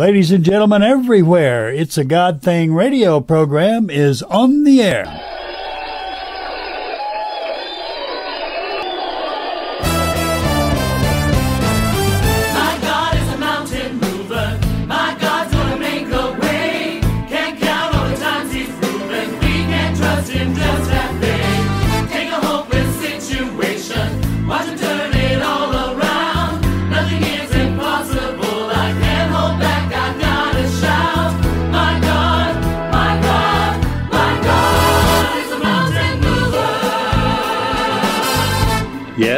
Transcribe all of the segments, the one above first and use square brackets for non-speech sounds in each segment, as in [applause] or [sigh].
Ladies and gentlemen everywhere, It's a God Thing radio program is on the air.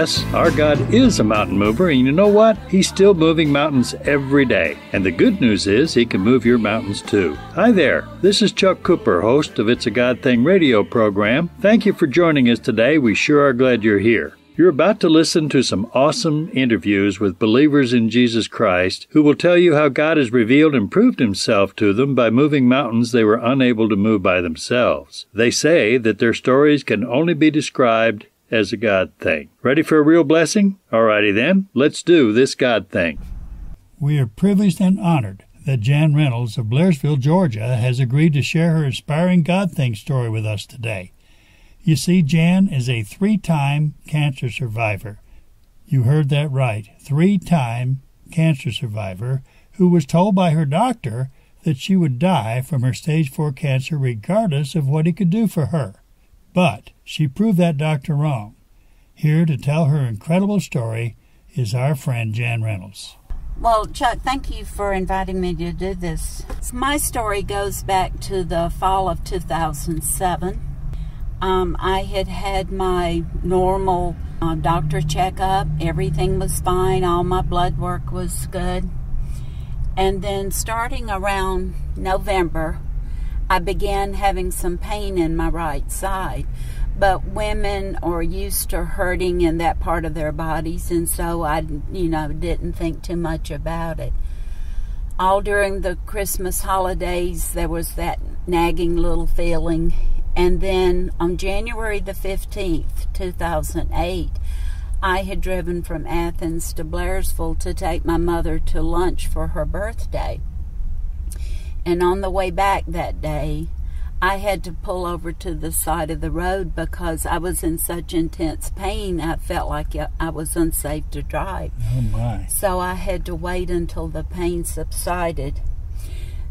Yes, our God is a mountain mover, and you know what? He's still moving mountains every day. And the good news is, He can move your mountains too. Hi there, this is Chuck Cooper, host of It's a God Thing radio program. Thank you for joining us today. We sure are glad you're here. You're about to listen to some awesome interviews with believers in Jesus Christ who will tell you how God has revealed and proved himself to them by moving mountains they were unable to move by themselves. They say that their stories can only be described as a God thing. Ready for a real blessing? Alrighty then, let's do this God thing. We are privileged and honored that Jan Reynolds of Blairsville, Georgia, has agreed to share her inspiring God thing story with us today. You see, Jan is a three time cancer survivor. You heard that right. Three time cancer survivor who was told by her doctor that she would die from her stage 4 cancer regardless of what he could do for her. But she proved that doctor wrong. Here to tell her incredible story is our friend Jan Reynolds. Well, Chuck, thank you for inviting me to do this. My story goes back to the fall of 2007. Um, I had had my normal uh, doctor checkup. Everything was fine. All my blood work was good. And then starting around November, I began having some pain in my right side. But women are used to hurting in that part of their bodies, and so I, you know, didn't think too much about it. All during the Christmas holidays, there was that nagging little feeling. And then on January the 15th, 2008, I had driven from Athens to Blairsville to take my mother to lunch for her birthday. And on the way back that day, I had to pull over to the side of the road because I was in such intense pain. I felt like I was unsafe to drive. Oh my. So I had to wait until the pain subsided.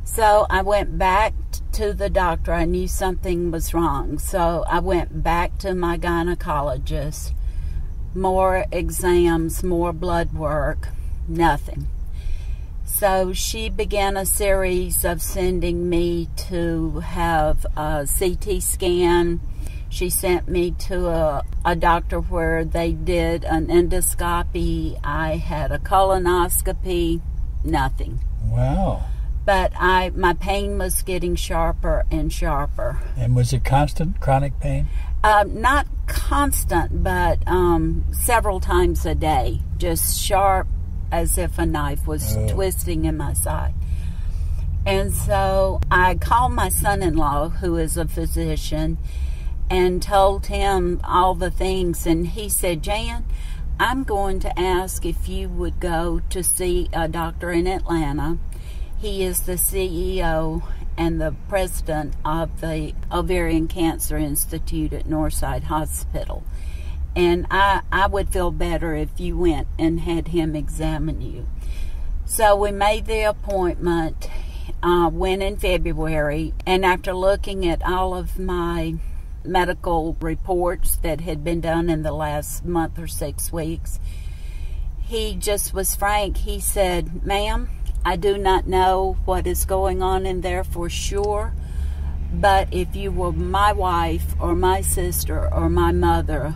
So I went back to the doctor. I knew something was wrong. So I went back to my gynecologist. More exams, more blood work, nothing. So she began a series of sending me to have a CT scan. She sent me to a, a doctor where they did an endoscopy. I had a colonoscopy, nothing. Wow. But I my pain was getting sharper and sharper. And was it constant chronic pain? Uh, not constant, but um, several times a day. Just sharp as if a knife was oh. twisting in my side. And so I called my son in law, who is a physician, and told him all the things. And he said, Jan, I'm going to ask if you would go to see a doctor in Atlanta. He is the CEO and the president of the Ovarian Cancer Institute at Northside Hospital and I, I would feel better if you went and had him examine you. So we made the appointment, uh, went in February, and after looking at all of my medical reports that had been done in the last month or six weeks, he just was frank. He said, Ma'am, I do not know what is going on in there for sure, but if you were my wife or my sister or my mother,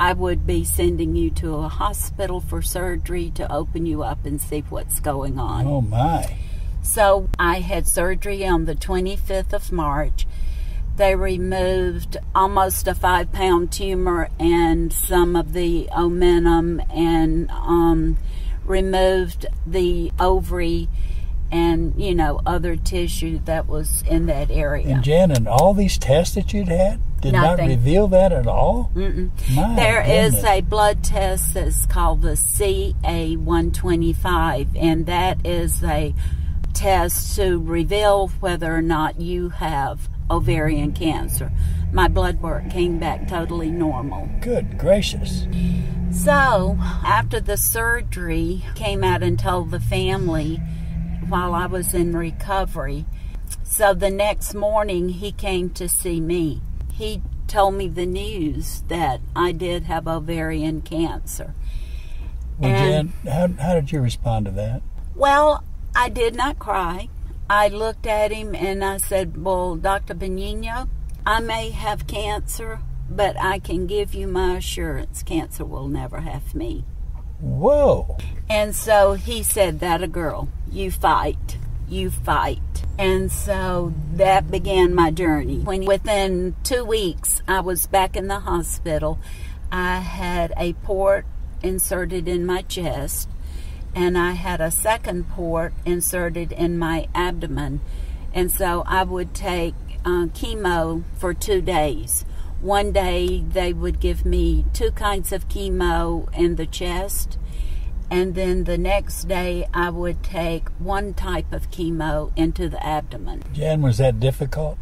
I would be sending you to a hospital for surgery to open you up and see what's going on. Oh, my. So I had surgery on the 25th of March. They removed almost a five pound tumor and some of the omentum and um, removed the ovary and, you know, other tissue that was in that area. And Jan, and all these tests that you'd had? Did Nothing. not reveal that at all? Mm-mm. There goodness. is a blood test that's called the CA125, and that is a test to reveal whether or not you have ovarian cancer. My blood work came back totally normal. Good gracious. So, after the surgery, came out and told the family while I was in recovery. So the next morning he came to see me. He told me the news that I did have ovarian cancer. Well, Jan, how, how did you respond to that? Well, I did not cry. I looked at him and I said, Well, Dr. Benigno, I may have cancer, but I can give you my assurance cancer will never have me. Whoa. And so he said, That a girl, you fight, you fight. And so that began my journey. When within two weeks I was back in the hospital, I had a port inserted in my chest and I had a second port inserted in my abdomen. And so I would take uh, chemo for two days. One day they would give me two kinds of chemo in the chest, and then the next day I would take one type of chemo into the abdomen. Jan, was that difficult?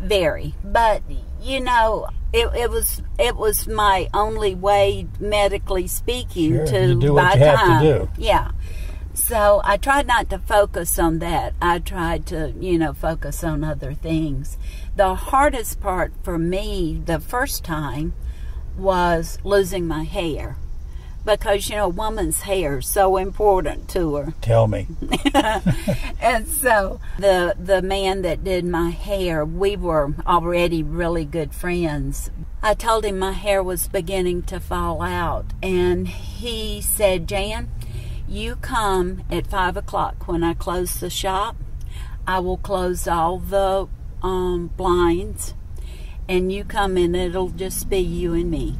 Very, but you know, it, it was it was my only way, medically speaking, sure. to do what buy you time. have to do. Yeah. So I tried not to focus on that. I tried to, you know, focus on other things. The hardest part for me the first time was losing my hair because you know woman's hair is so important to her. Tell me. [laughs] And so the the man that did my hair we were already really good friends. I told him my hair was beginning to fall out and he said jan you come at five o'clock when i close the shop. I will close all the um, blinds and you come in it'll just be you and me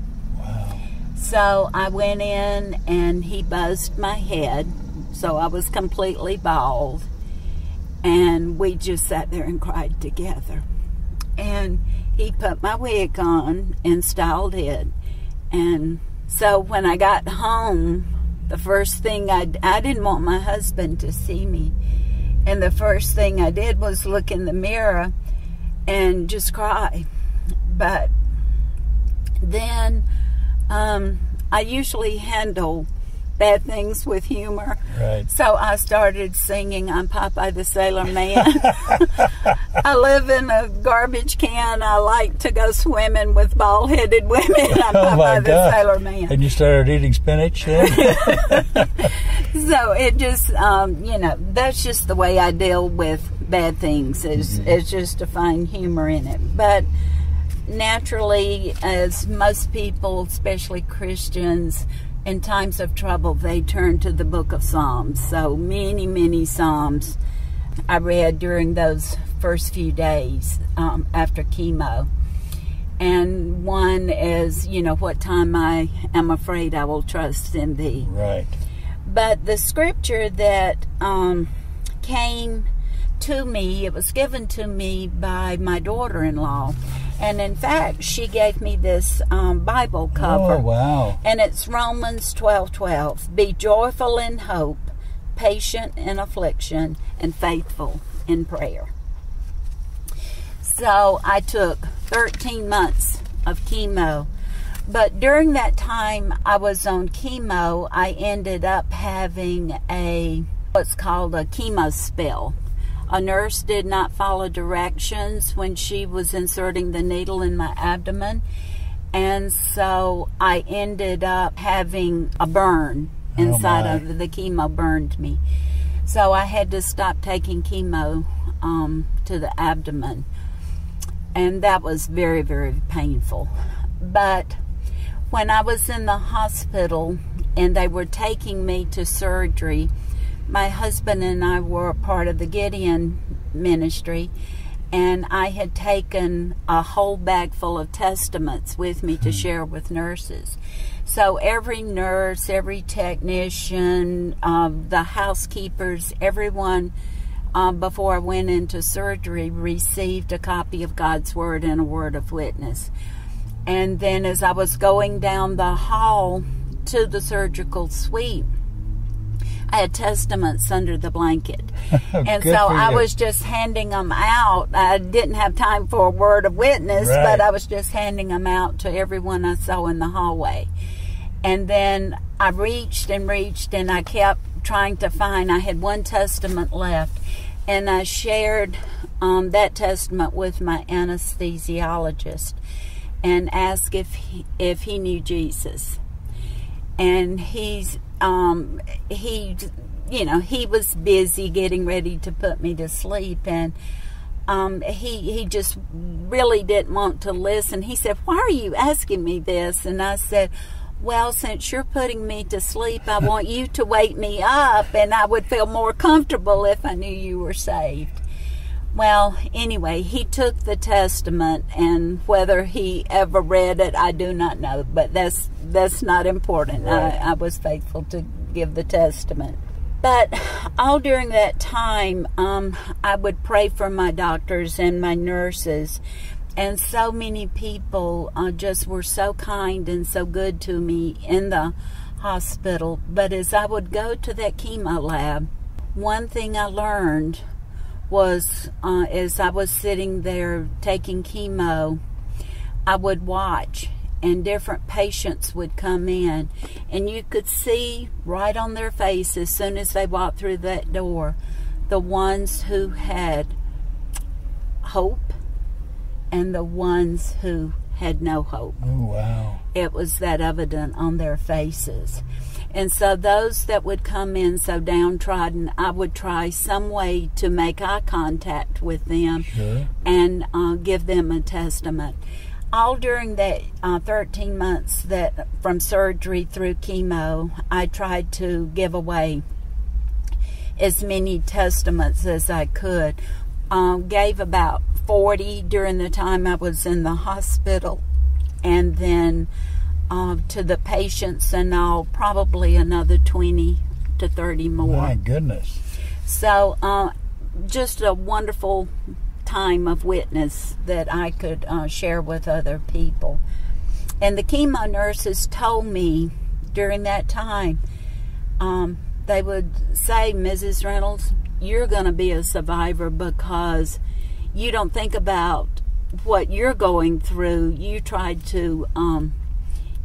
so I went in and he buzzed my head. So I was completely bald. And we just sat there and cried together. And he put my wig on and styled it. And so when I got home, the first thing I, I didn't want my husband to see me. And the first thing I did was look in the mirror and just cry. But then um, I usually handle bad things with humor. Right. So I started singing I'm Popeye the Sailor Man. [laughs] I live in a garbage can. I like to go swimming with bald headed women. [laughs] I'm oh Popeye the God. Sailor Man. And you started eating spinach then? [laughs] so it just, um, you know, that's just the way I deal with bad things, is, Mm-hmm. is just to find humor in it. But naturally, as most people, especially Christians, in times of trouble, they turn to the book of Psalms. So many, many Psalms I read during those first few days um, after chemo. And one is, you know, what time I am afraid I will trust in thee. right. But the scripture that um, came to me, it was given to me by my daughter in law. And in fact, she gave me this um, Bible cover. Oh, wow. And it's Romans 12 12. Be joyful in hope, patient in affliction, and faithful in prayer. So I took 13 months of chemo. But during that time I was on chemo, I ended up having a what's called a chemo spill. A nurse did not follow directions when she was inserting the needle in my abdomen. And so I ended up having a burn Oh, inside my. of the chemo burned me. So I had to stop taking chemo um, to the abdomen. And that was very, very painful. But when I was in the hospital and they were taking me to surgery, my husband and I were a part of the Gideon ministry, and I had taken a whole bag full of testaments with me to share with nurses. So every nurse, every technician, um, the housekeepers, everyone um, before I went into surgery received a copy of God's Word and a word of witness. And then as I was going down the hall to the surgical suite, I had testaments under the blanket. [laughs] and so I you. was just handing them out. I didn't have time for a word of witness, Right. but I was just handing them out to everyone I saw in the hallway. And then I reached and reached and I kept trying to find. I had one testament left. And I shared um, that testament with my anesthesiologist and asked if he, if he knew Jesus. And he's um, he you know he was busy getting ready to put me to sleep and um, he he just really didn't want to listen. He said, "Why are you asking me this?" And I said, "Well, since you're putting me to sleep, I [laughs] want you to wake me up, and I would feel more comfortable if I knew you were saved." Well, anyway, he took the testament, and whether he ever read it, I do not know. But that's that's not important. Right. I, I was faithful to give the testament. But all during that time, um, I would pray for my doctors and my nurses. And so many people uh, just were so kind and so good to me in the hospital. But as I would go to that chemo lab, one thing I learned was uh, as I was sitting there taking chemo, I would watch and different patients would come in and you could see right on their face as soon as they walked through that door the ones who had hope and the ones who had no hope Oh, wow. it was that evident on their faces. And so those that would come in so downtrodden, I would try some way to make eye contact with them Sure. and uh, give them a testament. All during that uh, 13 months that from surgery through chemo, I tried to give away as many testaments as I could. Um, gave about 40 during the time I was in the hospital, and then uh, to the patients and all, probably another 20 to 30 more. My goodness. So, uh, just a wonderful time of witness that I could uh, share with other people. And the chemo nurses told me during that time, um, they would say, Mrs. Reynolds, you're going to be a survivor because you don't think about what you're going through. You tried to, um,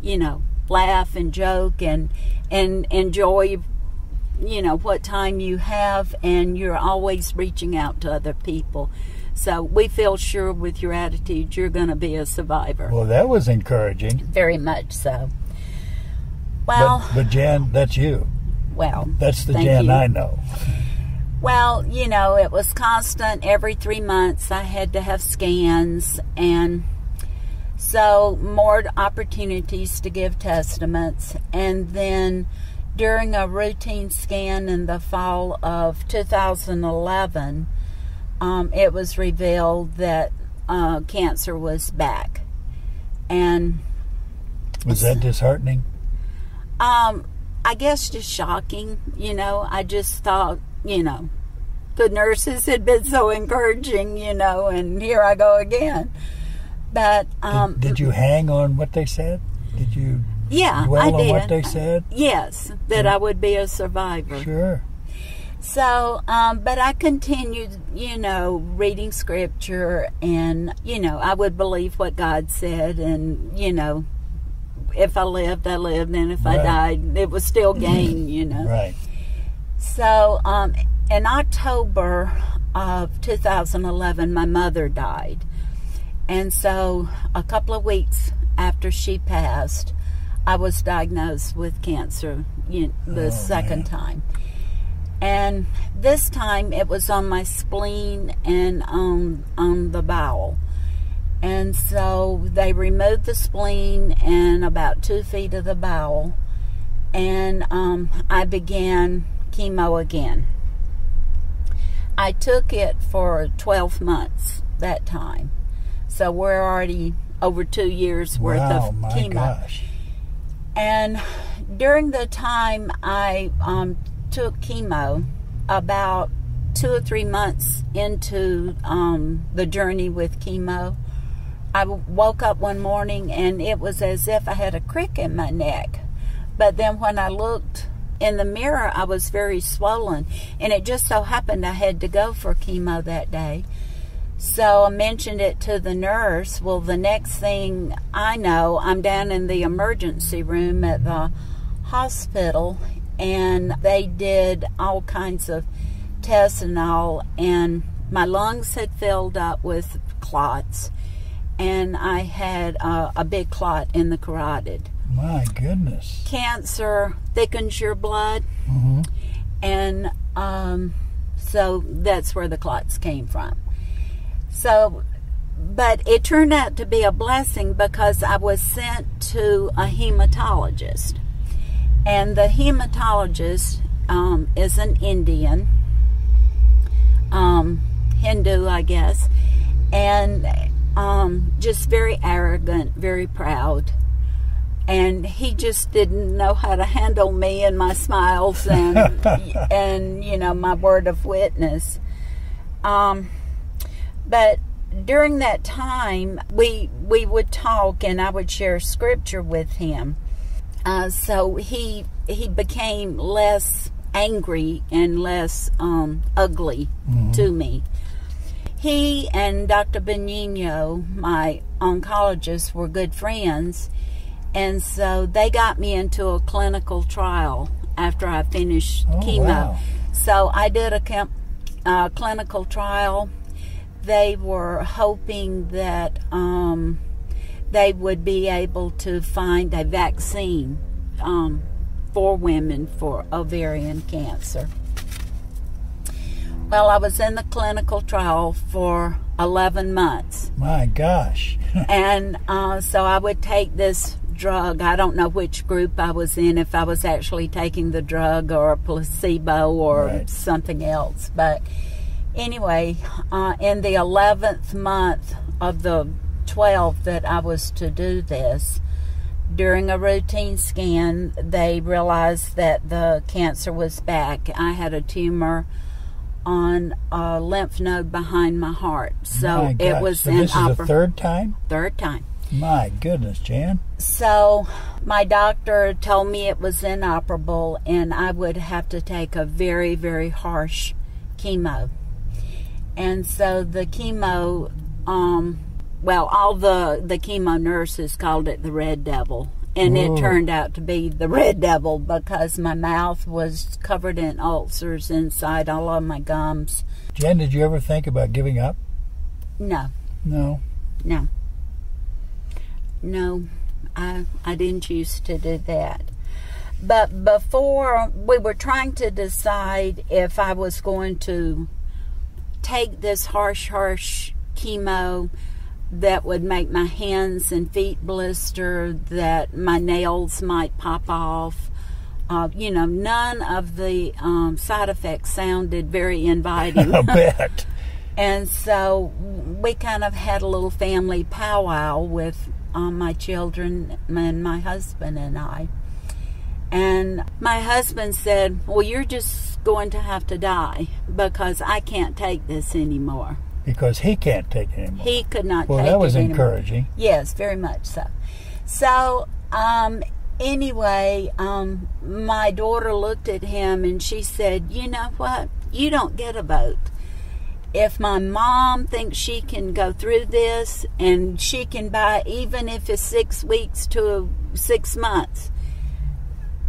you know, laugh and joke and and enjoy you know what time you have and you're always reaching out to other people so we feel sure with your attitude you're going to be a survivor Well, that was encouraging. very much so well but, but Jan, that's you. well That's the Jan you. I know. Well, you know, it was constant. Every three months, I had to have scans, and so more opportunities to give testaments. And then during a routine scan in the fall of 2011, um, it was revealed that uh, cancer was back. And Was that disheartening? um, I guess just shocking. You know, I just thought, you know, the nurses had been so encouraging, you know, and here I go again. But um, did, did you hang on what they said? Did you yeah, dwell I on did. what they said? Yes, that I would be a survivor. Sure. So, um, but I continued, you know, reading scripture, and you know, I would believe what God said, and you know, if I lived, I lived, and if I died, it was still [laughs] gain, you know. Right. So, um, in October of 2011, my mother died. And so, a couple of weeks after she passed, I was diagnosed with cancer you the Oh, second man. time. And this time it was on my spleen and on, on the bowel. And so they removed the spleen and about two feet of the bowel. And um, I began chemo again. I took it for 12 months that time. So we're already over two years worth wow, of chemo. gosh. And during the time I um, took chemo, about two or three months into um, the journey with chemo, I woke up one morning and it was as if I had a crick in my neck. But then when I looked in the mirror, I was very swollen, and it just so happened I had to go for chemo that day. So I mentioned it to the nurse. Well, the next thing I know, I'm down in the emergency room at the hospital, and they did all kinds of tests and all, and my lungs had filled up with clots, and I had uh, a big clot in the carotid. My goodness. Cancer thickens your blood, hmm and um, so that's where the clots came from. So, but it turned out to be a blessing because I was sent to a hematologist, and the hematologist um, is an Indian, um, Hindu, I guess, and um, just very arrogant, very proud. And he just didn't know how to handle me and my smiles and [laughs] and you know my word of witness. Um, but during that time, we we would talk, and I would share scripture with him. Uh, so he he became less angry and less um, ugly to me. He and Dr. Benigno, my oncologist, were good friends, and so they got me into a clinical trial after I finished Oh, chemo. wow. So I did a uh, clinical trial. They were hoping that um, they would be able to find a vaccine um, for women for ovarian cancer. Well, I was in the clinical trial for 11 months. My gosh. [laughs] And uh, so I would take this drug. I don't know which group I was in, if I was actually taking the drug or a placebo or Right. something else. But anyway, uh, in the 11th month of the 12 that I was to do this, during a routine scan, they realized that the cancer was back. I had a tumor on a lymph node behind my heart. So My it was so this is the third time? third time. My goodness, Jan. So my doctor told me it was inoperable and I would have to take a very, very harsh chemo. And so the chemo, um, well, all the, the chemo nurses called it the red devil. And Whoa. it turned out to be the red devil because my mouth was covered in ulcers inside all of my gums. Jen, did you ever think about giving up? No, No. No. No, I I didn't choose to do that. But before we were trying to decide if I was going to take this harsh, harsh chemo that would make my hands and feet blister, that my nails might pop off. Uh, you know, none of the um, side effects sounded very inviting. [laughs] I bet. [laughs] And so we kind of had a little family powwow with um, my children and my husband and I. And my husband said, Well, you're just going to have to die because I can't take this anymore. Because he can't take it anymore. He could not well, that was anymore. encouraging. Yes, very much so. So, um, anyway, um, my daughter looked at him and she said, You know what? You don't get a vote. If my mom thinks she can go through this and she can buy, even if it's six weeks to six months,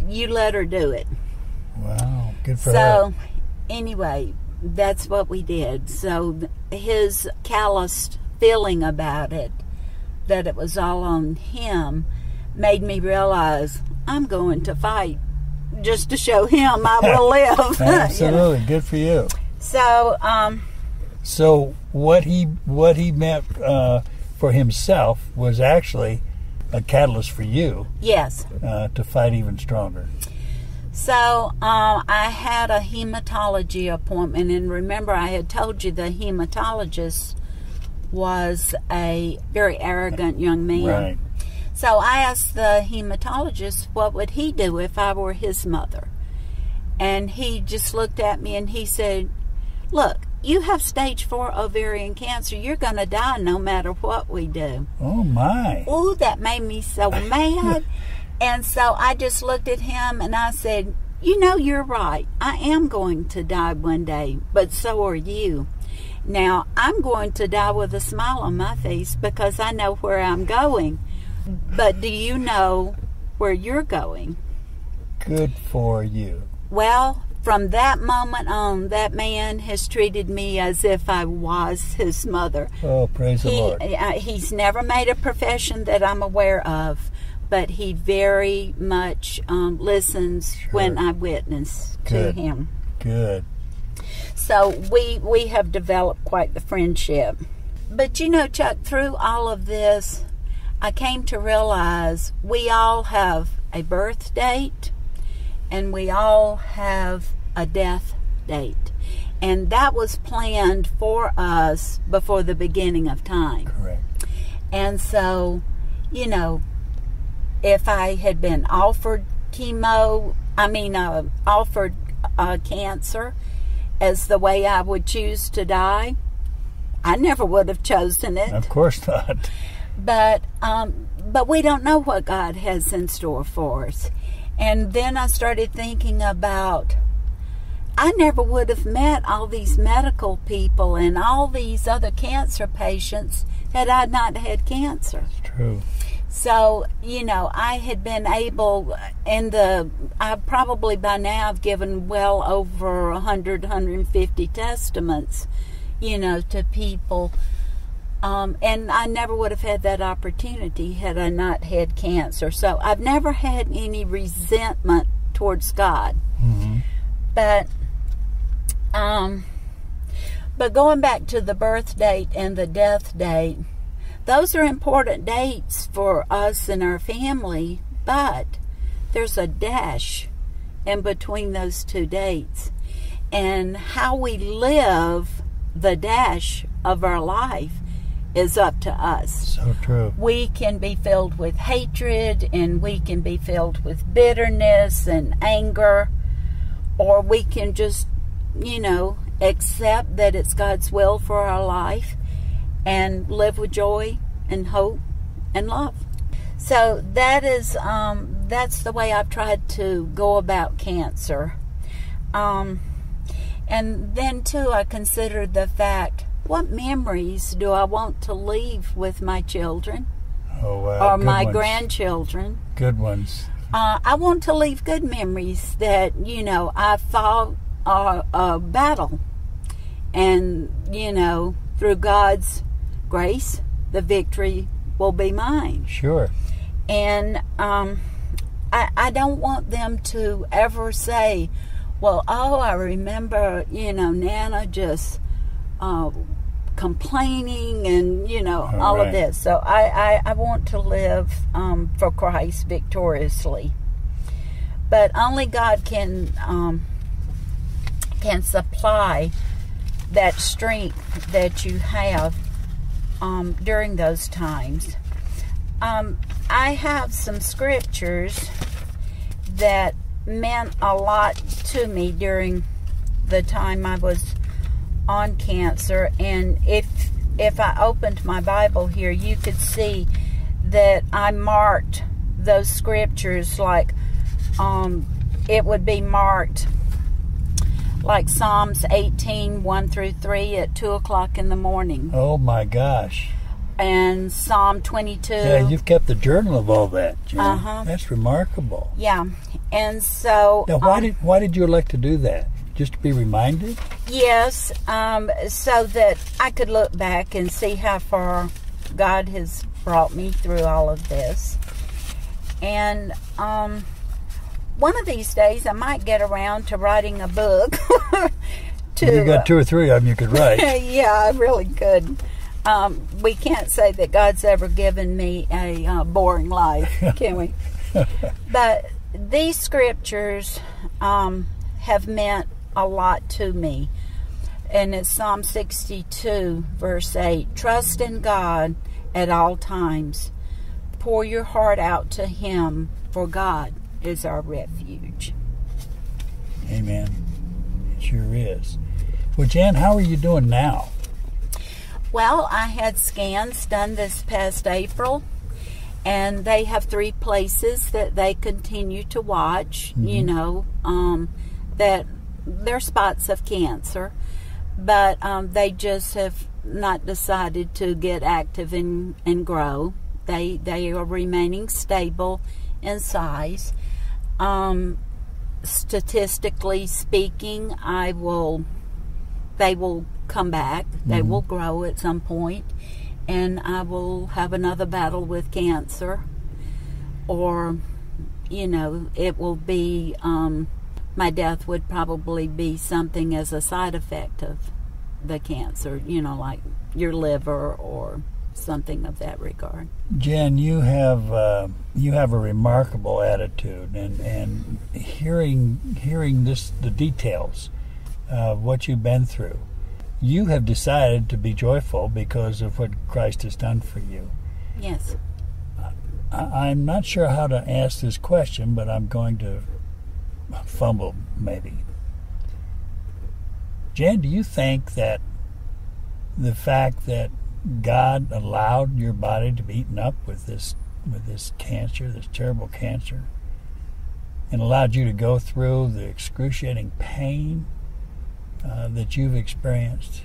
you let her do it. Wow. Good for So, her. So, anyway, that's what we did. So, his calloused feeling about it, that it was all on him, made me realize I'm going to fight just to show him I will [laughs] live. [laughs] you know. Absolutely. Good for you. So, um, So what he what he meant uh, for himself was actually a catalyst for you yes. uh, to fight even stronger. So um, I had a hematology appointment, and remember, I had told you the hematologist was a very arrogant young man. Right. So I asked the hematologist what would he do if I were his mother. And he just looked at me and he said, Look, you have stage four ovarian cancer. You're going to die no matter what we do. Oh my. Oh, that made me so [laughs] mad. and so I just looked at him and I said, you know, you're right. I am going to die one day, but so are you. Now, I'm going to die with a smile on my face because I know where I'm going. But do you know where you're going? Good for you. Well, from that moment on, that man has treated me as if I was his mother. Oh, praise the Lord. uh, he's never made a profession that I'm aware of, but he very much um, listens when I witness Good. to him. Good. So we we have developed quite the friendship. But you know, Chuck, through all of this, I came to realize we all have a birth date and we all have a death date. And that was planned for us before the beginning of time. Correct. And so, you know, if I had been offered chemo, I mean, uh, offered uh, cancer as the way I would choose to die, I never would have chosen it. Of course not. [laughs] But um, but we don't know what God has in store for us. And then I started thinking about I never would have met all these medical people and all these other cancer patients had I not had cancer. It's true. So, you know, I had been able, in the, I probably by now have given well over 100, 150 testaments, you know, to people. Um, and I never would have had that opportunity had I not had cancer. So I've never had any resentment towards God. hmm But, um, but going back to the birth date and the death date, those are important dates for us and our family, but there's a dash in between those two dates. And how we live the dash of our life is up to us So true. we can be filled with hatred and we can be filled with bitterness and anger, or we can just, you know, accept that it's God's will for our life and live with joy and hope and love. So that is um, that's the way I've tried to go about cancer. Um, and then too, I considered the fact: what memories do I want to leave with my children? Oh wow. or Good my ones. grandchildren. Good ones. Uh, I want to leave good memories that you know I fought a, a battle, and you know through God's grace, the victory will be mine. Sure. And um, I, I don't want them to ever say, "Well, oh, I remember, you know, Nana just." Uh, complaining and you know All all right. of this so I, I i want to live um, for christ victoriously but only god can um, can supply that strength that you have um, during those times. Um, i have some scriptures that meant a lot to me during the time i was on cancer and if if I opened my Bible here you could see that I marked those scriptures like um it would be marked like Psalms 18 1 through 3 at 2 o'clock in the morning Oh my gosh. and Psalm 22 Yeah, you've kept the journal of all that, Jen. Uh-huh. That's remarkable. yeah and so Now, why um, did why did you elect to do that? Just to be reminded? Yes, um, so that I could look back and see how far God has brought me through all of this. And um, one of these days, I might get around to writing a book. [laughs] to, you got two or three of them you could write. [laughs] yeah, I really could. Um, we can't say that God's ever given me a uh, boring life, [laughs] can we? but these scriptures um, have meant a lot to me. And it's Psalm 62, verse 8 Trust in God at all times. Pour your heart out to Him, for God is our refuge. Amen. It sure is. Well, Jan, how are you doing now? Well, I had scans done this past April, and they have three places that they continue to watch. You know, um, that they're spots of cancer, but um, they just have not decided to get active and, and grow. They they are remaining stable in size. Um, statistically speaking, I will. They will come back. They will grow at some point, and I will have another battle with cancer, or, you know, it will be. Um, my death would probably be something as a side effect of the cancer. You know, like your liver or something of that regard. Jen, you have uh, you have a remarkable attitude, and and hearing hearing this the details of what you've been through, you have decided to be joyful because of what Christ has done for you. Yes. I, I'm not sure how to ask this question, but I'm going to fumble maybe. Jen, do you think that the fact that God allowed your body to be eaten up with this with this cancer, this terrible cancer, and allowed you to go through the excruciating pain uh, that you've experienced,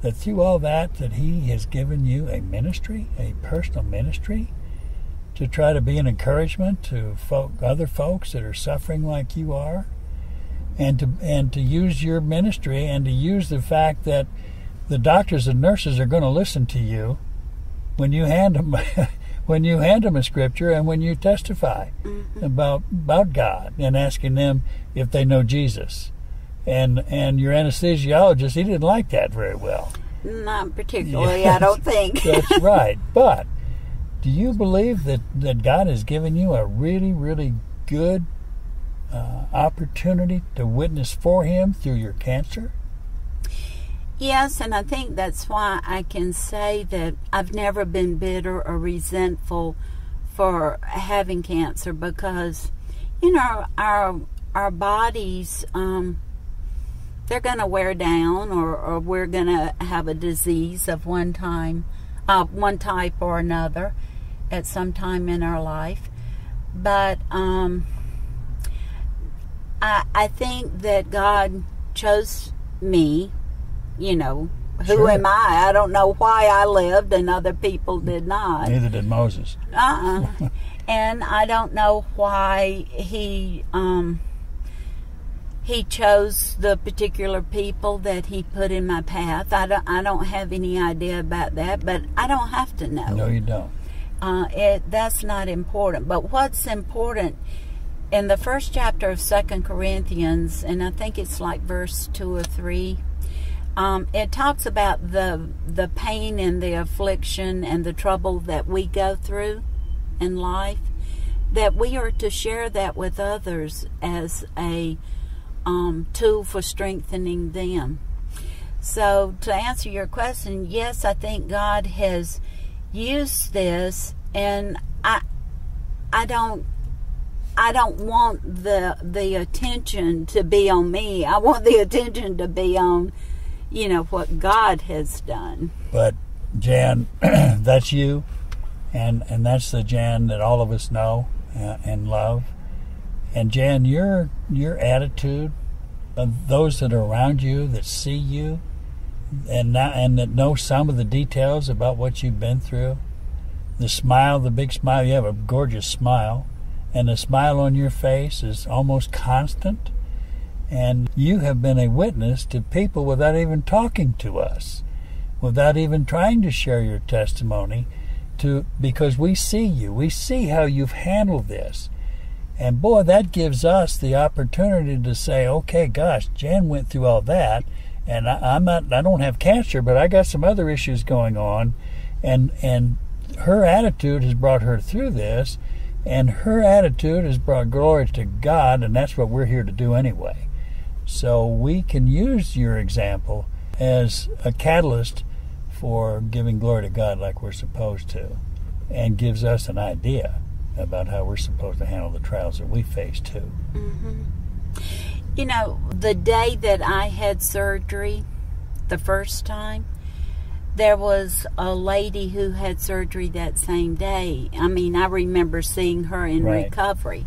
that through all that, that He has given you a ministry, a personal ministry, to try to be an encouragement to folk, other folks that are suffering like you are, and to and to use your ministry and to use the fact that the doctors and nurses are going to listen to you when you hand them [laughs] when you hand them a scripture and when you testify about about God and asking them if they know Jesus. And and your anesthesiologist he didn't like that very well. Not particularly, I don't think. [laughs] That's [laughs] right. But do you believe that, that God has given you a really, really good uh, opportunity to witness for Him through your cancer? Yes, and I think that's why I can say that I've never been bitter or resentful for having cancer because, you know, our our bodies um, they're going to wear down, or, or we're going to have a disease of one time, uh, one type or another, at some time in our life. But um, I I think that God chose me you know, who Sure. am I? I don't know why I lived and other people did not. Neither did Moses. Uh-uh. [laughs] and I don't know why he um he chose the particular people that he put in my path. I don't I don't have any idea about that, but I don't have to know. No, you don't. Uh, it that's not important. But what's important in the first chapter of Second Corinthians, and I think it's like verse two or three. Um, it talks about the the pain and the affliction and the trouble that we go through in life. That we are to share that with others as a um, tool for strengthening them. So, to answer your question, yes, I think God has used this, and I, I don't, I don't want the the attention to be on me. I want the attention to be on, you know, what God has done. But Jan, [clears throat] that's you, and and that's the Jan that all of us know uh, and love. And Jan, your your attitude those that are around you that see you, and now, and that know some of the details about what you've been through. The smile, the big smile, you have a gorgeous smile, and the smile on your face is almost constant. And you have been a witness to people without even talking to us, without even trying to share your testimony, to because we see you, we see how you've handled this. And boy, that gives us the opportunity to say, okay, gosh, Jan went through all that, and I, I'm not, I don't have cancer, but I got some other issues going on, and and her attitude has brought her through this, and her attitude has brought glory to God, and that's what we're here to do anyway. So we can use your example as a catalyst for giving glory to God like we're supposed to, and gives us an idea about how we're supposed to handle the trials that we face too. You know, the day that I had surgery, the first time, there was a lady who had surgery that same day. I mean, I remember seeing her in Right. recovery.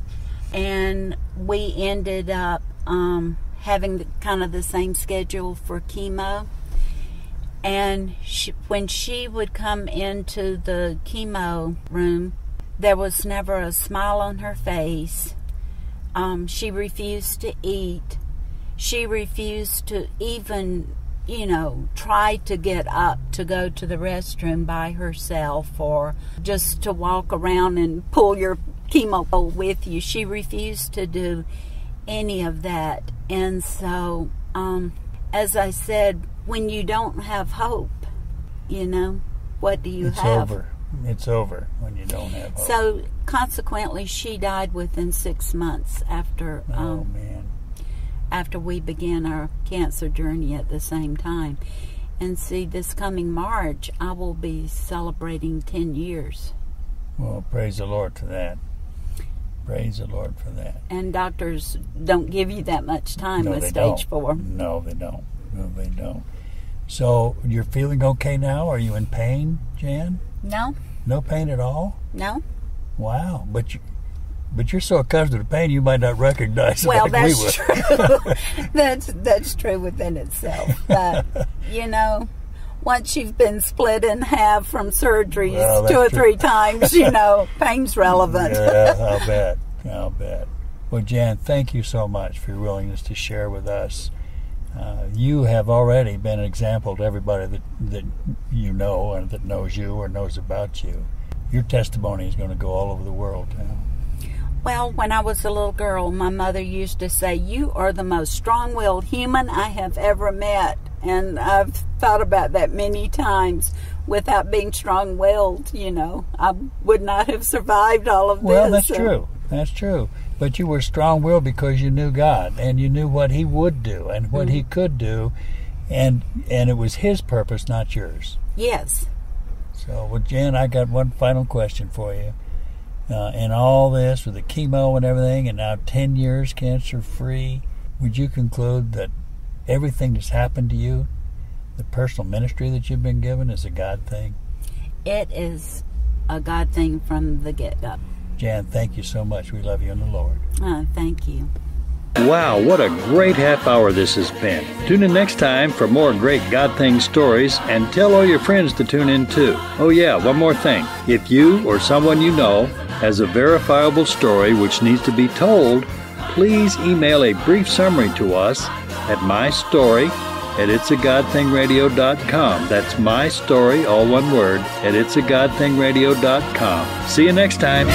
And we ended up um, having the, kind of the same schedule for chemo. And she, when she would come into the chemo room, there was never a smile on her face. Um, she refused to eat. She refused to even, you know, try to get up to go to the restroom by herself or just to walk around and pull your chemo with you. She refused to do any of that. And so, um, as I said, when you don't have hope, you know, what do you it's have? It's over. It's over when you don't have hope. So consequently, she died within six months after oh um, man. after we began our cancer journey at the same time. And see, this coming March, I will be celebrating ten years. Well, praise the Lord for that. Praise the Lord for that. And doctors don't give you that much time No, with stage don't. four. No, they don't. No, they don't. So you're feeling okay now? Are you in pain, Jan? No, No pain at all? no. Wow. But you, but you're so accustomed to pain, you might not recognize it Well, like that's would. true. [laughs] that's that's true within itself. But you know, once you've been split in half from surgeries Well, two or true. three [laughs] times, you know, pain's relevant. yeah, I'll [laughs] bet. I'll bet. Well, Jan, thank you so much for your willingness to share with us. Uh, you have already been an example to everybody that, that you know and that knows you or knows about you. Your testimony is going to go all over the world now. Well, when I was a little girl, my mother used to say, You are the most strong willed human I have ever met. And I've thought about that many times. Without being strong willed, you know, I would not have survived all of Well, this. Well, that's true. That's true. But you were strong willed because you knew God and you knew what He would do and what He mm. could do, and and it was His purpose, not yours. Yes. So, well, Jan, I got one final question for you. Uh, in all this, with the chemo and everything, and now 10 years cancer free, would you conclude that everything that's happened to you, the personal ministry that you've been given, is a God thing? It is a God thing from the get go. Jan, thank you so much. We love you in the Lord. Uh, thank you. Wow, what a great half hour this has been. Tune in next time for more great God Thing stories and tell all your friends to tune in too. Oh, yeah, one more thing. If you or someone you know has a verifiable story which needs to be told, please email a brief summary to us at mystory at it'sagodthingradio.com. That's my story, all one word, at it'sagodthingradio.com. See you next time.